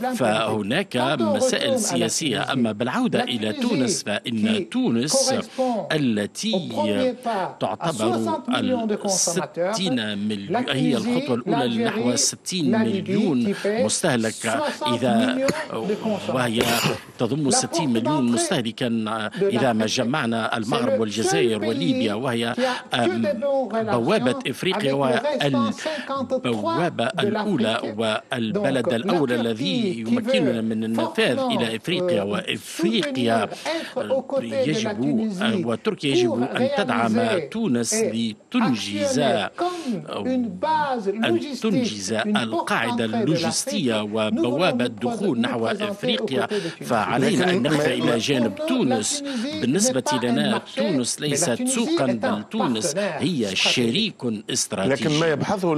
فهناك مسائل سياسية. أما بالعودة إلى تونس فإن تونس التي تعتبر الستين مليون هي الخطوة الأولى نحو 60 مليون مستهلك إذا وهي تضم 60 مليون مستهلكا. إذا ما جمعنا المغرب والجزائر وليبيا وهي بوابة إفريقيا والبوابة الأولى والبلد الأول الذي يمكننا من النفاذ إلى إفريقيا وإفريقيا يجب وتركيا يجب أن تدعم تونس لتنجز أن تنجز القاعدة اللوجستية وبوابة الدخول نحو إفريقيا. فعلينا أن نقف إلى جانب تونس. بالنسبة لنا تونس ليست سوقا بل تونس هي شريك استراتيجي لكن ما يبحثه